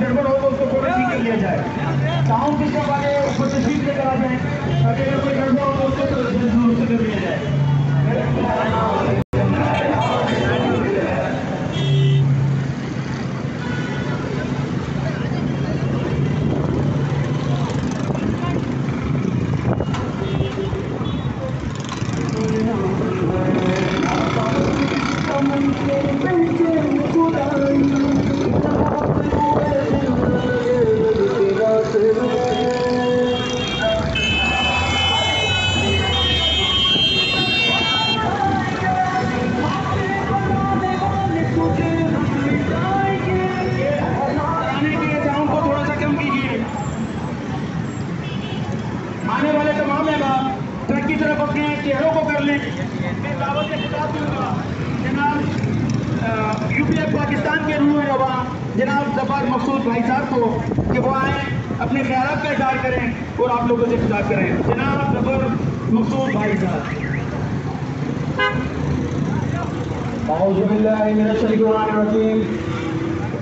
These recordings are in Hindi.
गड़बड़ होगा तो उसको कॉमेंट नहीं किया जाए। चाहूँ किसके बारे ऊपर से लेकर आ जाए अगर कोई गड़बड़ होगा तो उसको ज़रूर से कर दिया जाए। चेहरों को कर लें मैं रावत के खिलाफ दूँगा जनाब यूपीए पाकिस्तान के रूल रवा। जनाब ज़फ़र मकसूद भाई साहब को कि वो आए, अपने ख्याल का इजहार करें और आप लोगों से खिताब करें। जनाब ज़फ़र मकसूद भाई साहब।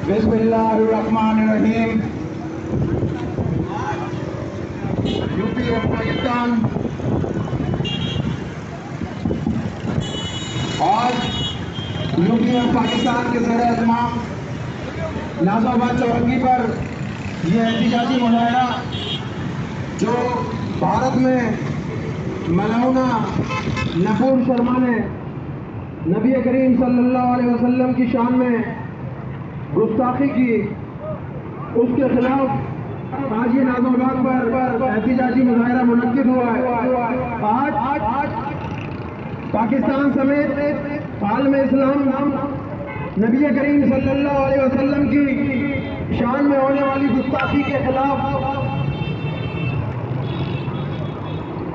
बिस्मिल्लाहिर्रहमानिर्रहीम। यूपीए पाकिस्तान यूपी और पाकिस्तान के सर अजमाम नाजाबाद चौरंगी पर यह एहतजाजी मुजाहरा जो भारत में मलौना नफूर शर्मा ने नबी करीम सल्लल्लाहु अलैहि वसल्लम की शान में गुस्ताखी की, उसके खिलाफ आज ये नाजोबाग पर एहतजाजी मुजाहरा मुनद हुआ है। आज आज आज पाकिस्तान समेत आलम इस्लाम, नबी करीम सल्लल्लाहु अलैहि वसल्लम की शान में होने वाली गुस्ताखी के खिलाफ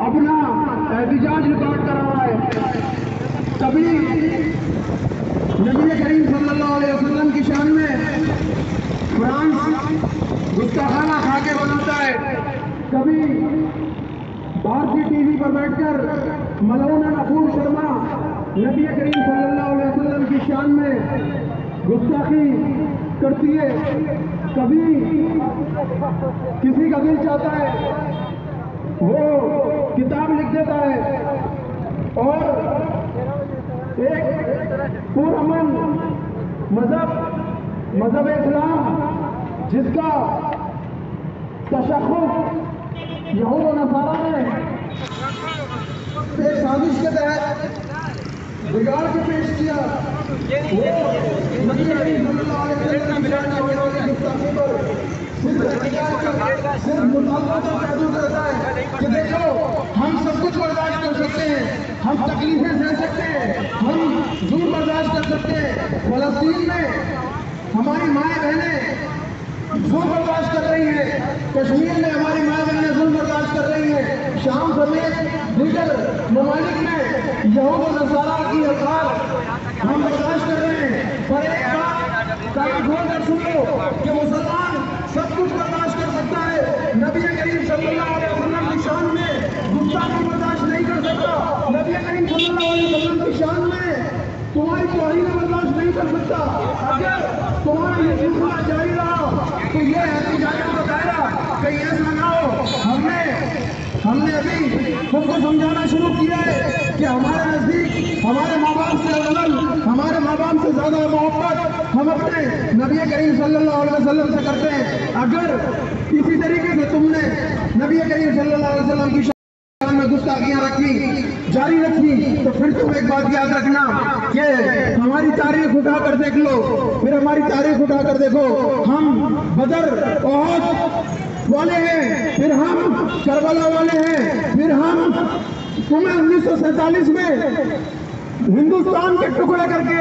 अपना एहतजाज रिकॉर्ड कर रहा है। कभी नबी करीम सल्लल्लाहु अलैहि वसल्लम की शान में फ्रांस गुस्ताखाना खा के बनाता है। कभी भारतीय टीवी पर बैठकर मलौना नफूर शर्मा, नबी करीम सल्लल्लाहु अलैहि वसल्लम की शान में गुस्ताखी करती है। कभी किसी का दिल चाहता है, वो किताब लिख देता है और एक पुरमन मज़हब मज़हब इस्लाम जिसका तशखुस यहूद नसारा ने एक साजिश के तहत बिगाड़ के पेश किया सिर्फ़ मुतालबा है हम सब कुछ बर्दाश्त कर सकते हैं हम तकलीफें सह सकते हैं हम दूर बर्दाश्त कर सकते हैं फलस्तीन में हमारी माएँ बहनें जुल्म बर्दाश्त कर रही है। कश्मीर में हमारी माँ बहनें जुल्म बर्दाश्त कर रही है। शाम समेत दीगर ममालिक में यहूद नसारा की हड़ताल हम बर्दाश्त कर रहे हैं। पर एक बात कान खोल कर सुन लो कि मुसलमान सब कुछ बर्दाश्त कर सकता है। नबी करीम सल्लल्लाहु अलैहि वसल्लम की शान में गुस्ताखी बर्दाश्त नहीं कर सकता। नबी करीम सल्लल्लाहु अलैहि वसल्लम की शान में तुम्हारी तोहिन बर्दाश्त नहीं कर सकता। अगर तुम्हारा ये जारी रहा तो ये एहतजाजों कि दायरा कहीं ऐसा ना हो हमने हमने अभी सबको समझाना शुरू किया है कि हमारे नज़दीक, हमारे माँ बाप से अवल हमारे माँ बाप से ज़्यादा मोहब्बत हम अपने नबी करीम सल्लल्लाहु अलैहि वसल्लम से करते हैं। अगर किसी तरीके से तुमने नबी करीम सल्लल्लाहु अलैहि वसल्लम की शान में गुस्ताखियाँ रखी जारी रखी तो फिर तुम एक बात याद रखना कि हमारी तारीख उठा कर देख लो, फिर हमारी तारीख उठा कर देखो, हम बदर बहुत वाले हैं, फिर हम करबला वाले हैं, फिर हम, तुम्हें उन्नीस में हिंदुस्तान के टुकड़े करके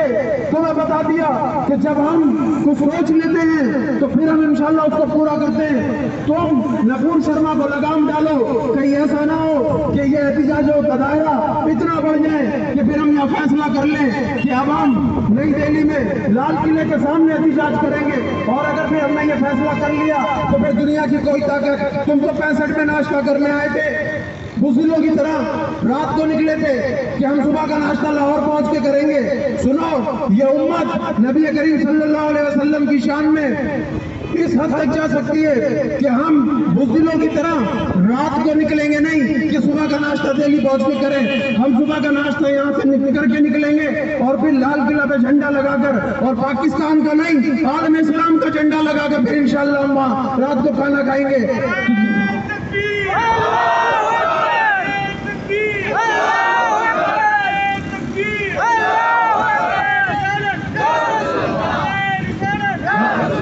तुम्हें बता दिया कि जब हम कुछ सोच लेते हैं तो फिर हम इंशाल्लाह उसको पूरा करते हैं। तुम नफूर शर्मा को लगाम डालो कहीं ऐसा ना हो कि ये एहतजाजों का दायरा इतना बढ़ जाए कि फिर हम यह फैसला कर लें कि अब हम नई दिल्ली में लाल किले के सामने एहतजाज करेंगे। और अगर फिर हमने ये फैसला कर लिया तो फिर दुनिया की कोई ताकत तुम तो पैंसठ में नाश्ता करने आए थे। बुज़ुर्गों की तरह रात को निकले थे कि हम सुबह का नाश्ता लाहौर पहुँच के करेंगे। सुनो, ये उम्मत नबी करीम सल्लल्लाहु अलैहि वसल्लम की शान में इस हद तक जा सकती है कि हम बुज़ुर्गों की तरह रात को निकलेंगे नहीं कि सुबह का नाश्ता दिल्ली पहुँच के करें। हम सुबह का नाश्ता यहाँ से निकल करके निकलेंगे और फिर लाल किला पे झंडा लगाकर और पाकिस्तान का नहीं, आलम इस्लाम का झंडा लगाकर फिर इंशाल्लाह हम रात को खाना खाएँगे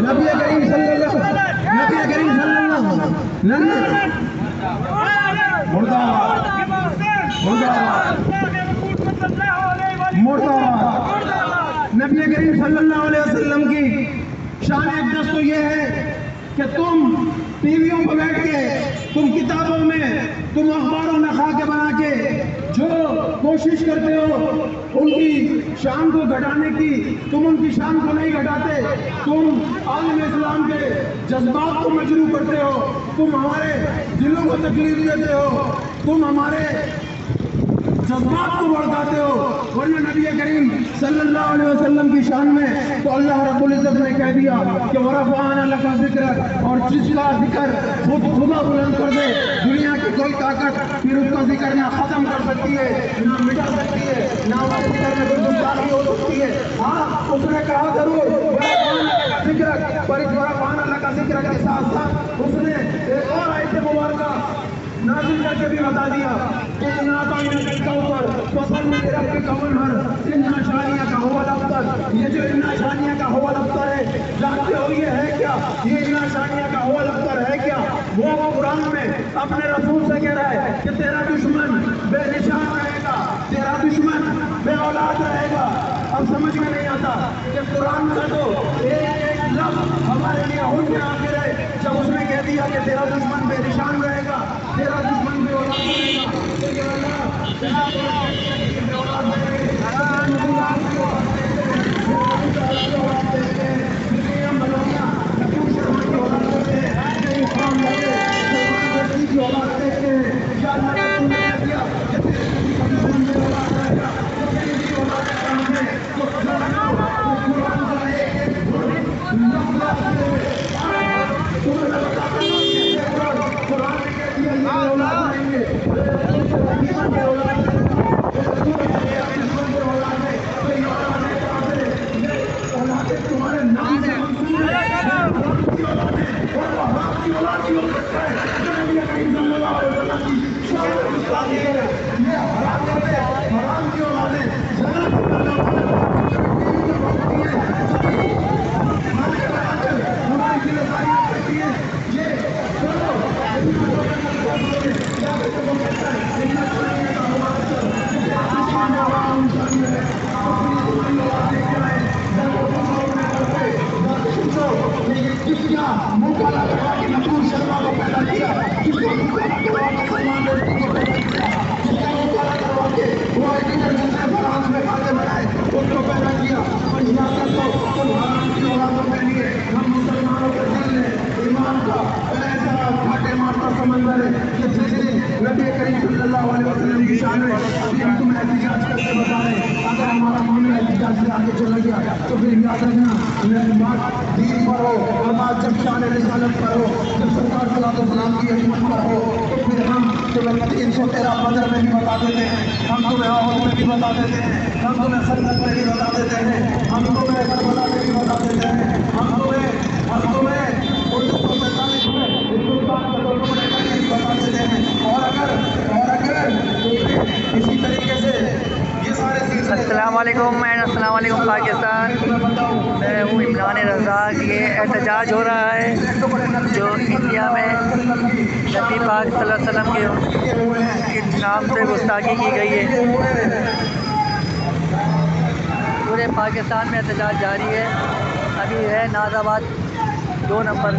नबी करीम सल्लल्लाहु नबी करीम सल्लल्लाहु नबी करीम सल्लल्लाहु अलैहि वसल्लम की शान अकदस तो ये है कि तुम टीवियों पर बैठ के, तुम किताबों में, तुम अखबारों में खा के कोशिश करते हो, उनकी शान को घटाने की, तुम उनकी शान को नहीं घटाते। तुम आलम इस्लाम के जज्बात को मजरू करते हो। तुम हमारे दिलों को तकलीफ़ देते हो। तुम हमारे जज्बात को भड़काते हो। वरना नबी करीम सल्लल्लाहु अलैहि वसल्लम की शान में तो अल्लाह रब्बुल इज़्ज़त ने कह दिया कि वरफाना लका ज़िक्र और जिसका ज़िक्र खुद खुदा बुलंद कर दे, दुनिया की कोई ताकत फिर उसका ज़िक्र ना खत्म कर सकती है, ना मिटा सकती है, ना उसके ज़िक्र में कोई गुस्ताखी हो सकती है। हाँ उसने कहा ज़रूर वरफाना लका ज़िक्र, पर वरफाना लका ज़िक्र के साथ साथ उसने एक और आयत मुबारका नाजिल करके भी बता दिया कि इन्ना तो इन्हें के ऊपर पसंद में रब के कमल हर इन्ना शानिया का हुआ दफ्तर। ये जो इन्ना शानिया का हुआ दफ्तर है, जानते हो ये है क्या? ये इन्ना शानिया का हुआ दफ्तर है क्या? वो कुरान में अपने रसूल से कह रहा है कि तेरा दुश्मन बेनिशान रहेगा। तेरा दुश्मन बे औलाद रहेगा। अब समझ में नहीं आता कि कुरान का तो एक लफ्ज हमारे लिए हुन के आखिर जब उसने कह दिया कि तेरा दुश्मन बेनिशान रहेगा तेरा दुश्मन भी औलाद रहेगा Thank you. किसका मुकाला करवा के नपूर शर्मा को पैदा किया किसका मुकाला करवा के सलमान रुश्दी को पैदा किया किसका मुकाला करवा के वो एडिटर जिसने फ्रांस में खाते बनाए उसको पैदा किया और सियासत को उन हराम की औलादों के लिए हम मुसलमानों के दिल में ईमान का ऐसा घाटे मारता समंदर है कि जिस दिन नबी करीम सल्लल्लाहु अलैहि हम तुम्हें चला गया तो फिर याद रखना बात और बात जब शान रिसालत पर सरकार सलात तो फिर हम तीन सौ तेरह बदर में भी बता देते हैं। हम तुम्हें भी बता देते हैं हम तुम्हें सन्नत में भी बता देते हैं। हम तुम्हें नबी पाक वसल्लम के नाम से गुस्ताखी की गई है। पूरे पाकिस्तान में एहतजाज जारी है। अभी है नाजाबाद, दो नंबर।